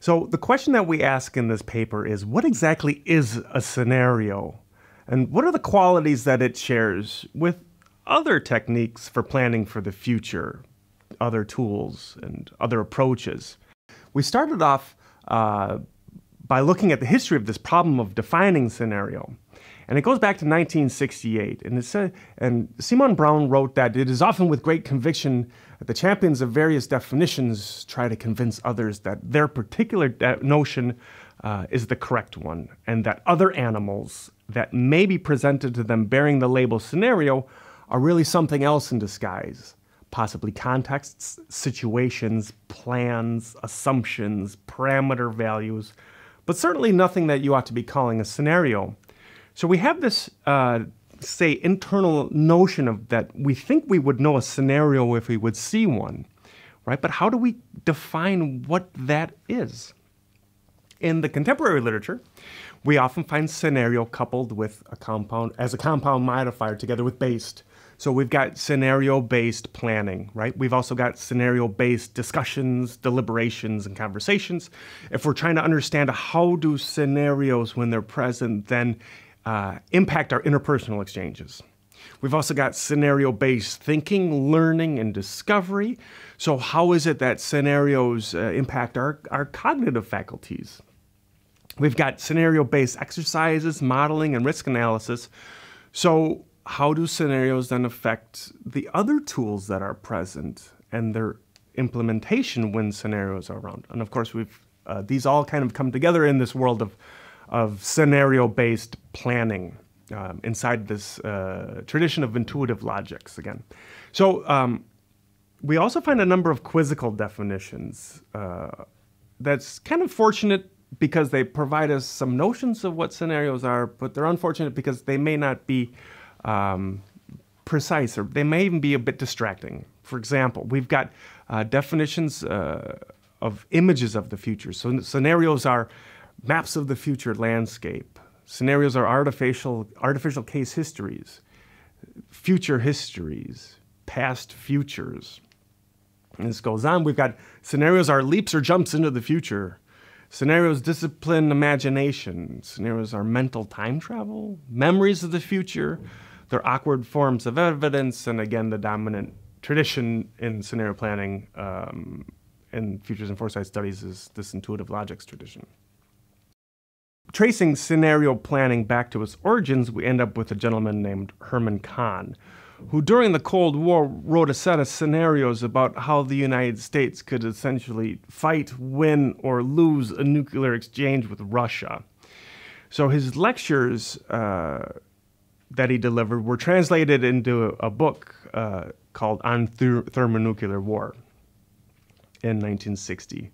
So, the question that we ask in this paper is what exactly is a scenario? And what are the qualities that it shares with other techniques for planning for the future, other tools, and other approaches? We started off uh, by looking at the history of this problem of defining scenario. And it goes back to 1968. And, it said, and Simon Brown wrote that it is often with great conviction that the champions of various definitions try to convince others that their particular notion uh, is the correct one, and that other animals that may be presented to them bearing the label scenario are really something else in disguise. Possibly contexts, situations, plans, assumptions, parameter values, but certainly nothing that you ought to be calling a scenario. So we have this, uh, say, internal notion of that we think we would know a scenario if we would see one, right? But how do we define what that is? In the contemporary literature, we often find scenario coupled with a compound as a compound modifier together with based. So we've got scenario based planning, right? We've also got scenario based discussions, deliberations, and conversations. If we're trying to understand how do scenarios, when they're present, then uh, impact our interpersonal exchanges. We've also got scenario based thinking, learning, and discovery. So, how is it that scenarios uh, impact our, our cognitive faculties? We've got scenario based exercises, modeling, and risk analysis. So, how do scenarios then affect the other tools that are present and their implementation when scenarios are around? And of course, we've uh, these all kind of come together in this world of of scenario based planning um, inside this uh, tradition of intuitive logics again. So um, we also find a number of quizzical definitions. Uh, that's kind of fortunate because they provide us some notions of what scenarios are, but they're unfortunate because they may not be um, precise or they may even be a bit distracting. For example, we've got uh, definitions uh, of images of the future. So scenarios are maps of the future landscape. Scenarios are artificial artificial case histories, future histories, past futures. And this goes on. We've got scenarios are leaps or jumps into the future. Scenarios discipline imagination. Scenarios are mental time travel, memories of the future. They're awkward forms of evidence, and again, the dominant tradition in scenario planning um, in futures and foresight studies is this intuitive logics tradition. Tracing scenario planning back to its origins, we end up with a gentleman named Herman Kahn, who during the Cold War wrote a set of scenarios about how the United States could essentially fight, win, or lose a nuclear exchange with Russia. So his lectures uh, that he delivered were translated into a, book uh, called On Thermonuclear War in 1960.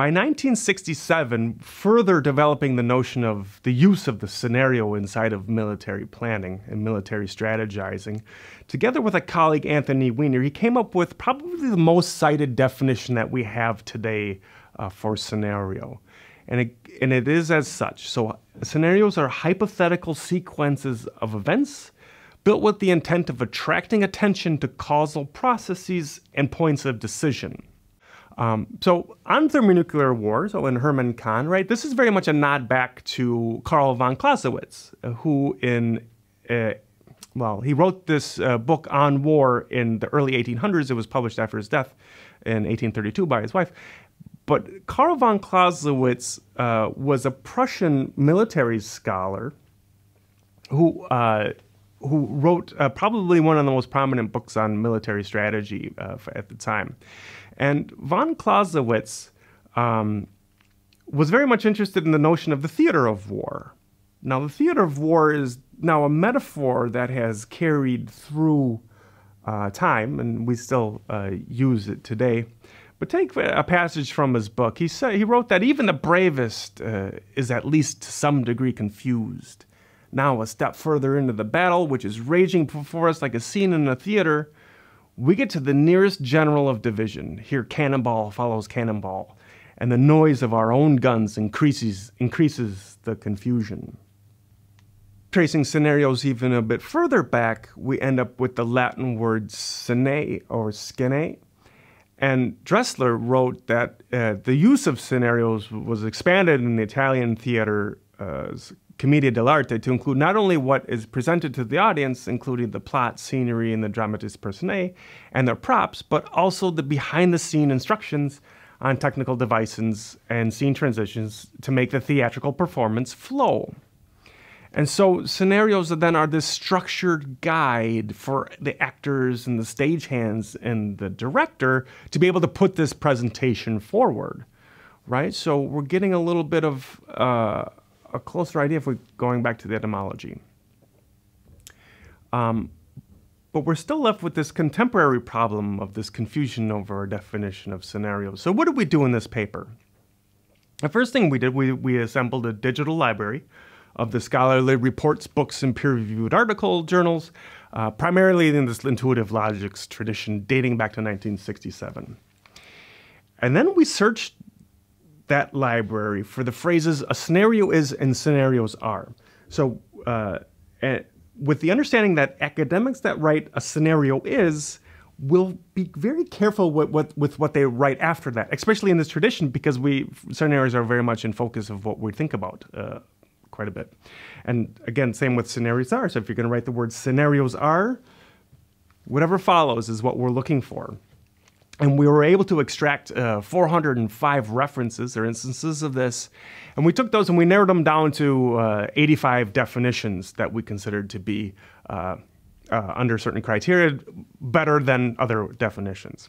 By 1967, further developing the notion of the use of the scenario inside of military planning and military strategizing, together with a colleague, Anthony Wiener, he came up with probably the most cited definition that we have today uh, for scenario. And it, and it is as such. So, scenarios are hypothetical sequences of events built with the intent of attracting attention to causal processes and points of decision. Um, so on thermonuclear war, so in Herman Kahn, right, this is very much a nod back to Karl von Clausewitz, uh, who in, uh, well, he wrote this uh, book on war in the early 1800s. It was published after his death in 1832 by his wife. But Karl von Clausewitz uh, was a Prussian military scholar who uh, who wrote uh, probably one of the most prominent books on military strategy uh, at the time. And von Clausewitz um, was very much interested in the notion of the theater of war. Now, the theater of war is now a metaphor that has carried through uh, time, and we still uh, use it today. But take a passage from his book. He said he wrote that even the bravest uh, is at least to some degree confused. Now, a step further into the battle, which is raging before us like a scene in a theater, we get to the nearest general of division. Here, cannonball follows cannonball, and the noise of our own guns increases, increases the confusion. Tracing scenarios even a bit further back, we end up with the Latin word sine or scene. And Dressler wrote that uh, the use of scenarios was expanded in the Italian theater uh, Commedia dell'arte to include not only what is presented to the audience, including the plot, scenery, and the dramatis personae, and their props, but also the behind the scene instructions on technical devices and scene transitions to make the theatrical performance flow. And so scenarios then are this structured guide for the actors and the stagehands and the director to be able to put this presentation forward, right? So we're getting a little bit of uh, a closer idea if we're going back to the etymology. Um, but we're still left with this contemporary problem of this confusion over our definition of scenarios. So what did we do in this paper? The first thing we did, we, we assembled a digital library of the scholarly reports, books, and peer-reviewed article journals, uh, primarily in this intuitive logics tradition dating back to 1967. And then we searched that library for the phrases a scenario is and scenarios are. So, uh, with the understanding that academics that write a scenario is will be very careful with, with, with what they write after that, especially in this tradition, because we scenarios are very much in focus of what we think about uh, quite a bit. And again, same with scenarios are. So if you're going to write the word scenarios are, whatever follows is what we're looking for. And we were able to extract uh, 405 references or instances of this. And we took those and we narrowed them down to uh, 85 definitions that we considered to be uh, uh under certain criteria better than other definitions.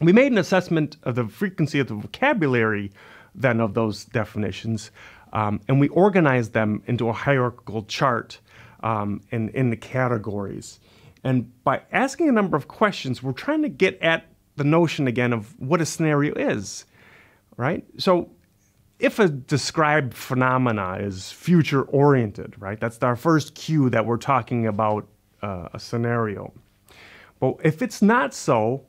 We made an assessment of the frequency of the vocabulary then of those definitions, um, and we organized them into a hierarchical chart um, in, in the categories. And by asking a number of questions, we're trying to get at the notion again of what a scenario is, right? So if a described phenomena is future oriented, right? That's our first cue that we're talking about uh, a scenario. But if it's not so,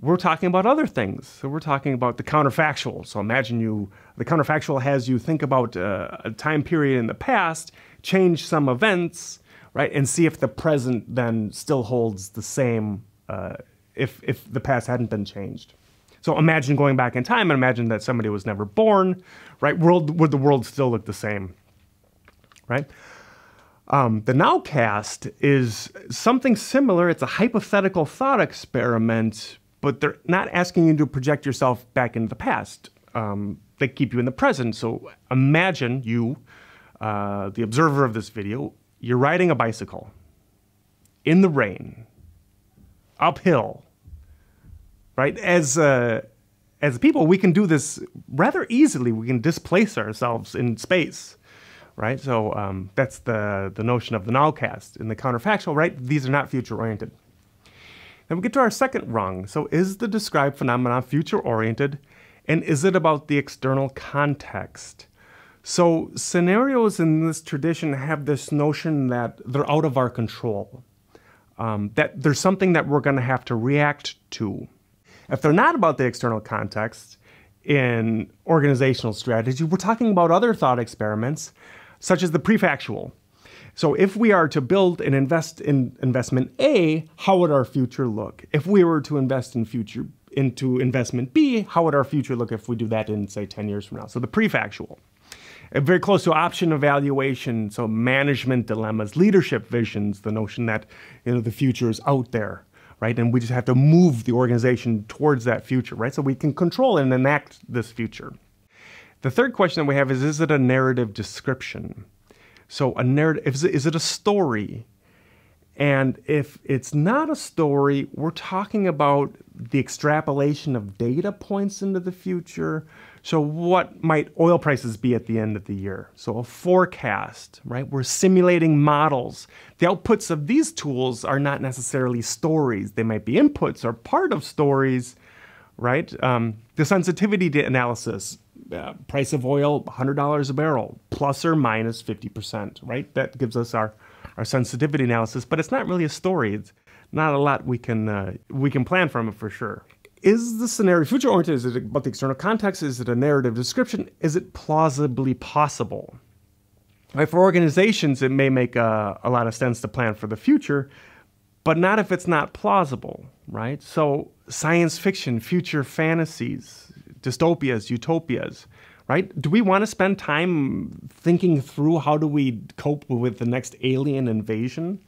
we're talking about other things. So we're talking about the counterfactual. So imagine you, the counterfactual has you think about uh, a time period in the past, change some events, right, and see if the present then still holds the same uh, if, if the past hadn't been changed. So imagine going back in time and imagine that somebody was never born, right? World, would the world still look the same, right? Um, the nowcast is something similar. It's a hypothetical thought experiment, but they're not asking you to project yourself back into the past. Um, they keep you in the present. So imagine you, uh, the observer of this video, you're riding a bicycle in the rain uphill, right? As uh, as people, we can do this rather easily. We can displace ourselves in space, right? So um, that's the the notion of the nowcast in the counterfactual, right? These are not future oriented. Then we get to our second rung. So is the described phenomenon future oriented, and is it about the external context? So scenarios in this tradition have this notion that they're out of our control um, that there's something that we're going to have to react to. If they're not about the external context in organizational strategy, we're talking about other thought experiments, such as the prefactual. So if we are to build and invest in investment A, how would our future look? If we were to invest in future into investment B, how would our future look if we do that in say 10 years from now? So the prefactual very close to option evaluation, so management dilemmas, leadership visions, the notion that you know the future is out there, right? And we just have to move the organization towards that future, right? So we can control and enact this future. The third question that we have is: Is it a narrative description? So a narrative is is it a story? And if it's not a story, we're talking about the extrapolation of data points into the future so what might oil prices be at the end of the year? So a forecast, right? We're simulating models. The outputs of these tools are not necessarily stories. They might be inputs or part of stories, right? Um, the sensitivity analysis, uh, price of oil, $100 a barrel, plus or minus 50%, right? That gives us our, our sensitivity analysis, but it's not really a story. It's not a lot we can, uh, we can plan from it for sure is the scenario future oriented? Is it about the external context? Is it a narrative description? Is it plausibly possible? Right, for organizations, it may make a, a lot of sense to plan for the future, but not if it's not plausible, right? So, science fiction, future fantasies, dystopias, utopias, right? Do we want to spend time thinking through how do we cope with the next alien invasion?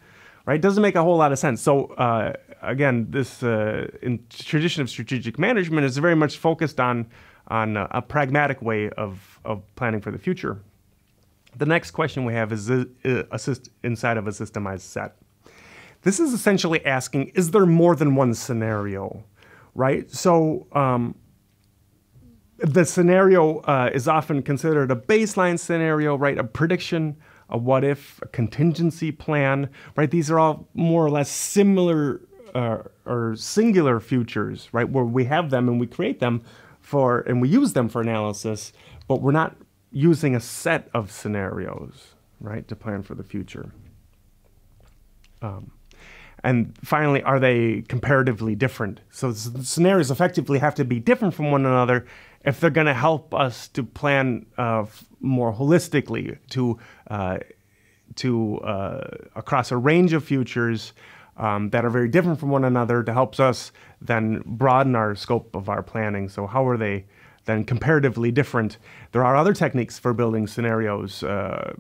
Right? Doesn't make a whole lot of sense. So, uh, again, this uh, in tradition of strategic management is very much focused on on a, a, pragmatic way of of planning for the future. The next question we have is uh, assist inside of a systemized set. This is essentially asking, is there more than one scenario, right? So um, the scenario uh, is often considered a baseline scenario, right? A prediction, a what if, a contingency plan, right? These are all more or less similar uh, or singular futures, right? Where we have them and we create them for, and we use them for analysis, but we're not using a set of scenarios, right, to plan for the future. Um, and finally, are they comparatively different? So the scenarios effectively have to be different from one another if they're going to help us to plan uh, more holistically to uh, to uh, across a range of futures um, that are very different from one another to help us then broaden our scope of our planning. So how are they then comparatively different? There are other techniques for building scenarios. Uh,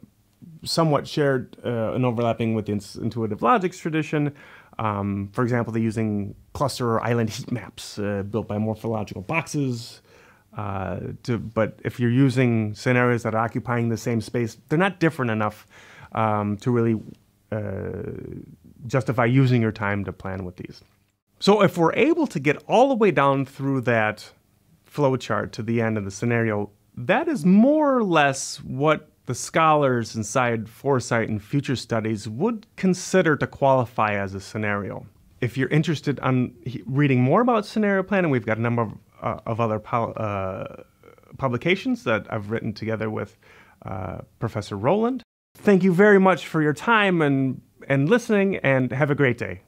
somewhat shared uh, and overlapping with the intuitive logics tradition. Um, for example, they're using cluster or island heat maps uh, built by morphological boxes. Uh, to, but if you're using scenarios that are occupying the same space, they're not different enough um, to really uh, justify using your time to plan with these. So if we're able to get all the way down through that flowchart to the end of the scenario, that is more or less what the scholars inside foresight and future studies would consider to qualify as a scenario. If you're interested in reading more about scenario planning, we've got a number of, uh, of other uh, publications that I've written together with uh, Professor Rowland. Thank you very much for your time and, and listening, and have a great day.